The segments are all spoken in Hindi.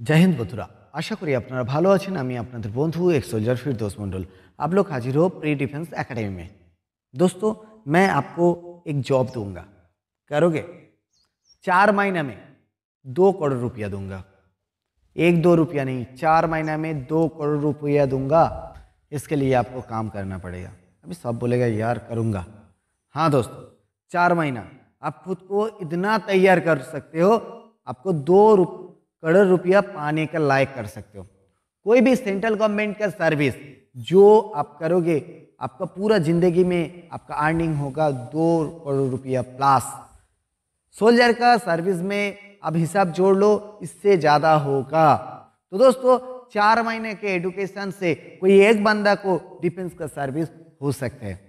জয় হিন্দ বন্ধুরা আশা করি আপনারা ভালো আছেন আমি আপনাদের বন্ধু एक सोल्जर फिरदौस मंडल आप लोग हाजिर हो प्री डिफेंस एकेडमी में दोस्तों मैं आपको एक जॉब दूंगा करोगे चार महीना में दो करोड़ रुपया दूंगा एक दो रुपया नहीं चार महीना में दो करोड़ रुपया दूंगा इसके लिए आपको काम करना पड़ेगा अभी सब बोलेगा यार करूँगा हाँ दोस्तों चार महीना आप खुद को इतना तैयार कर सकते हो आपको दो रुप करोड़ रुपया पाने का लायक कर सकते हो। कोई भी सेंट्रल गवर्नमेंट का सर्विस, जो आप करोगे, आपका पूरा ज़िंदगी में आपका अर्निंग होगा दो करोड़ रुपया प्लस सोल्जर का सर्विस में अब हिसाब जोड़ लो, इससे ज़्यादा होगा। तो दोस्तों, चार महीने के एडुकेशन से कोई एक बंदा को डिफेंस का सर्विस हो सकता है।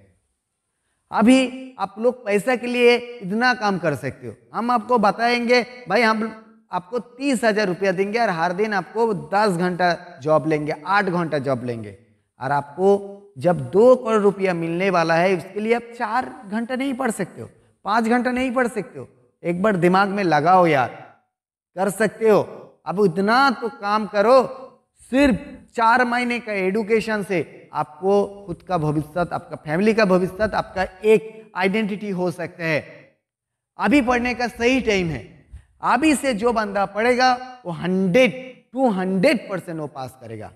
अभी आप लोग पैसा के लिए इतना काम कर सकते हो। हम आपको बताएँगे, भाई हम आपको तीस हज़ार रुपया देंगे और हर दिन आपको दस घंटा जॉब लेंगे, आठ घंटा जॉब लेंगे। और आपको जब दो करोड़ रुपया मिलने वाला है, उसके लिए आप चार घंटा नहीं पढ़ सकते हो, पाँच घंटा नहीं पढ़ सकते हो। एक बार दिमाग में लगाओ यार, कर सकते हो। अब इतना तो काम करो, सिर्फ़ चार महीने का एडुकेशन से आपको खुद का भविष्य आपका फैमिली का भविष्य आपका एक आइडेंटिटी हो सकता है। अभी पढ़ने का सही टाइम है। अभी से जो बंदा पढ़ेगा वो हंड्रेड टू हंड्रेड परसेंट वो पास करेगा।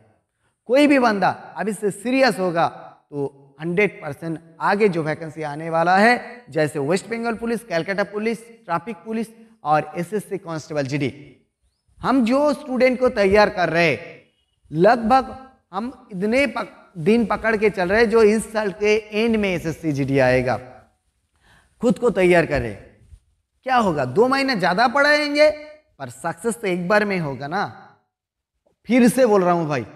कोई भी बंदा अभी से सीरियस होगा तो हंड्रेड परसेंट आगे जो वैकेंसी आने वाला है जैसे West Bengal police Calcutta police traffic police और एसएससी कांस्टेबल जीडी हम जो स्टूडेंट को तैयार कर रहे लगभग हम इतने पक, दिन पकड़ के चल रहे जो इस साल के एंड में एसएससी जीडी आएगा। खुद को तैयार करें क्या होगा? दो महीने ज़्यादा पढ़ाएँगे, पर सक्सेस तो एक बार में होगा ना? फिर से बोल रहा हूँ भाई,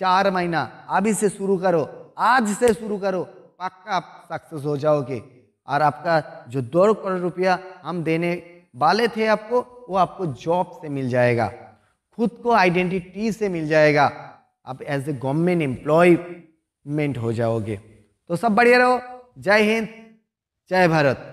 चार महीना, अभी से शुरू करो, आज से शुरू करो, पक्का आप सक्सेस हो जाओगे। और आपका जो दो करोड़ रुपया हम देने वाले थे आपको, वो आपको जॉब से मिल जाएगा, खुद को आइडेंटिटी से मिल जाएगा। आप एज ए गवर्नमेंट एम्प्लॉयमेंट हो जाओगे। तो सब बढ़िया रहो। जय हिंद, जय भारत।